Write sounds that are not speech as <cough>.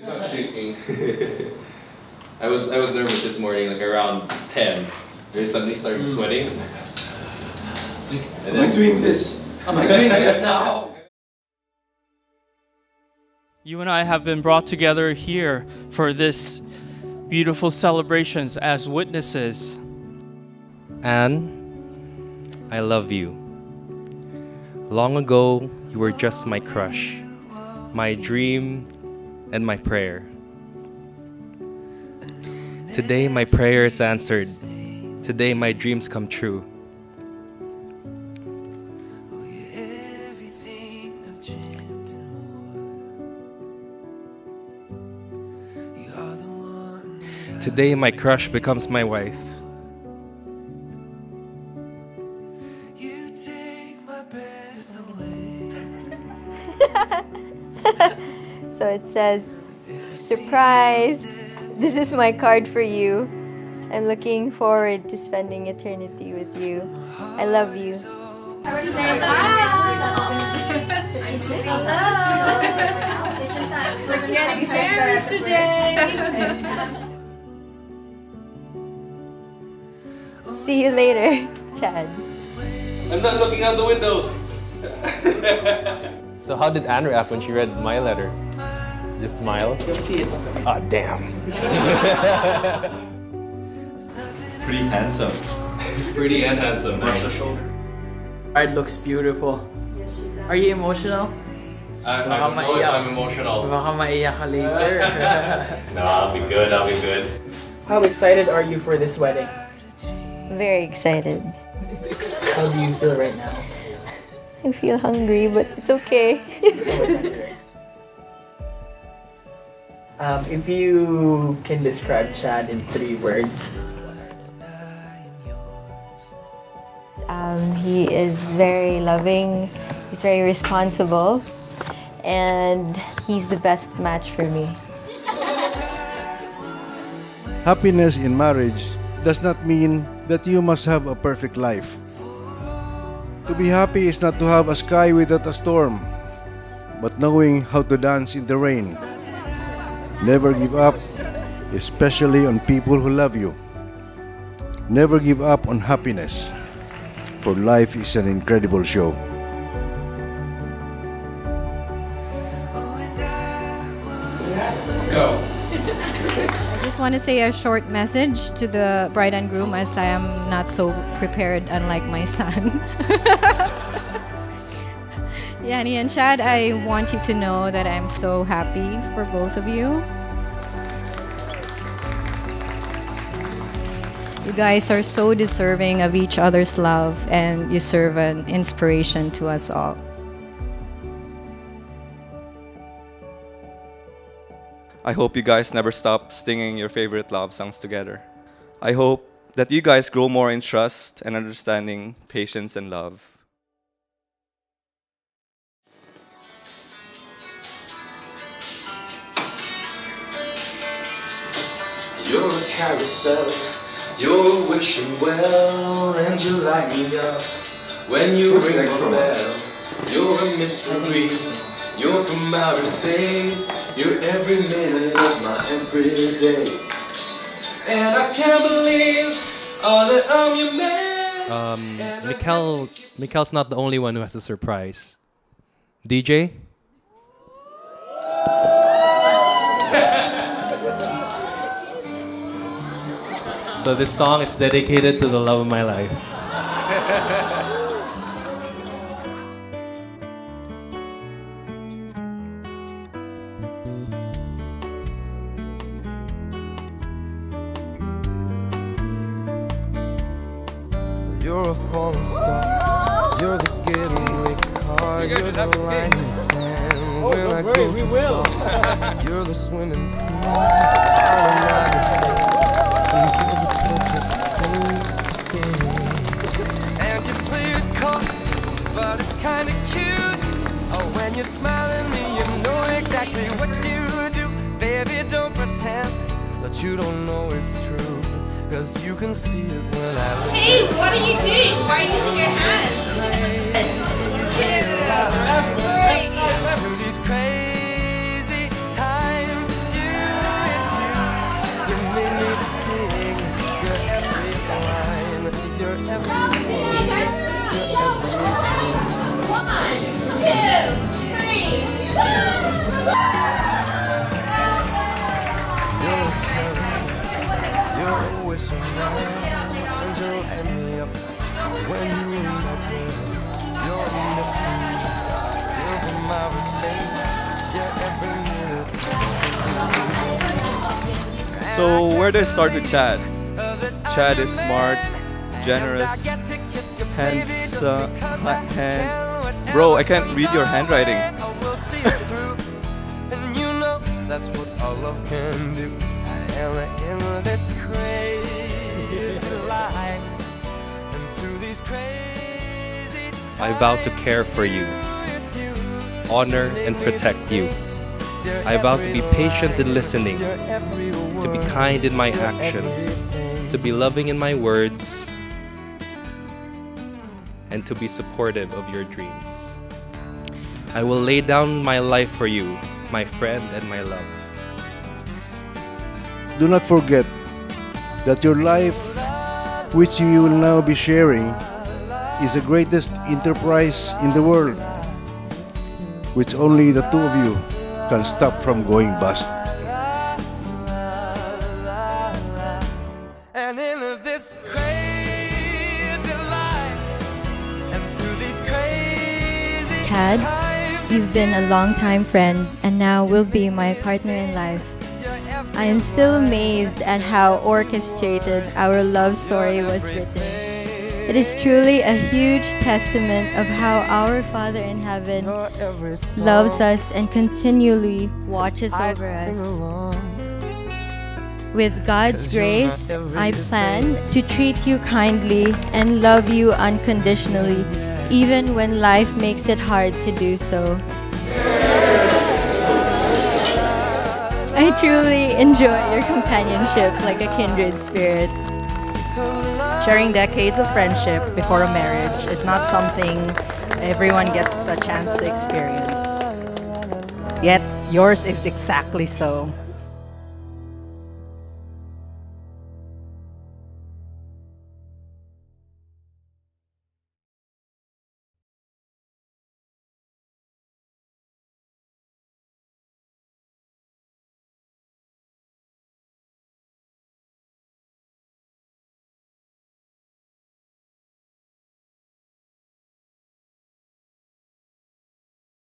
He's not shaking. <laughs> I was I was nervous this morning, like around ten. I suddenly started mm. sweating. And Am I doing this? Am I doing this <laughs> now? You and I have been brought together here for this beautiful celebrations as witnesses. Anne, I love you. Long ago, you were just my crush, my dream, and my prayer. Today, my prayer is answered. Today, my dreams come true. Today, my crush becomes my wife. Says, Surprise! This is my card for you. I'm looking forward to spending eternity with you. I love you. We're getting married today. See you later, Chad. I'm not looking out the window. <laughs> So, how did Anne react when she read my letter? Just smile? You'll see it. Ah, damn. <laughs> Pretty handsome. Pretty and handsome. Nice. Art looks beautiful. Are you emotional? I, Baka I'm, emo- I'm emotional. Baka maiyak ka later. <laughs> <laughs> No, I'll be good. I'll be good. How excited are you for this wedding? Very excited. How do you feel right now? I feel hungry, but it's okay. Um, if you can describe Chad in three words, Um, he is very loving, he's very responsible, and he's the best match for me. Happiness in marriage does not mean that you must have a perfect life. To be happy is not to have a sky without a storm, but knowing how to dance in the rain. Never give up, especially on people who love you. Never give up on happiness, for life is an incredible show. Go. I just want to say a short message to the bride and groom as I am not so prepared, unlike my son. <laughs> Yanni and Chad, I want you to know that I'm so happy for both of you. You guys are so deserving of each other's love, and you serve an inspiration to us all. I hope you guys never stop singing your favorite love songs together. I hope that you guys grow more in trust and understanding, patience, and love. You're a carousel, you're wishing well, and you light me up when you ring my bell. You're a mystery, you're from outer space, you're every minute of my everyday. And I can't believe all that I'm your man. Um, Mikkel, Mikkel's not the only one who has a surprise. DJ? So this song is dedicated to the love of my life. You're a falling star. You're the getaway car. You're the line in the sand. when I go too far. You're the swimming pool. All of <laughs> but it's kinda cute. Oh, when you smile at me, you know exactly what you do. Baby, don't pretend that you don't know it's true. Cause you can see it when I look Hey, what are you doing? Why are you using your hand? When you let me. You're a mystery, you're from outer space, you're every minute. So where do I start with Chad? Chad is smart, generous, handsome, uh, ha- hand. Bro, I can't read your handwriting. And you know that's what all love can do. And in this crazy life, I vow to care for you, you. honor and protect you. I vow to be patient in listening, to be kind in my actions, to be loving in my words, and to be supportive of your dreams. I will lay down my life for you, my friend and my love. Do not forget that your life, which you will now be sharing, is the greatest enterprise in the world, which only the two of you can stop from going bust. And in this crazy life, and through these crazy Chad, you've been a long-time friend and now will be my partner in life. I am still amazed at how orchestrated our love story was written. It is truly a huge testament of how our Father in heaven you're every song loves us and continually watches over us. With God's grace, I plan to treat you kindly and love you unconditionally, even when life makes it hard to do so. I truly enjoy your companionship like a kindred spirit. Sharing decades of friendship before a marriage is not something everyone gets a chance to experience. Yet, yours is exactly so.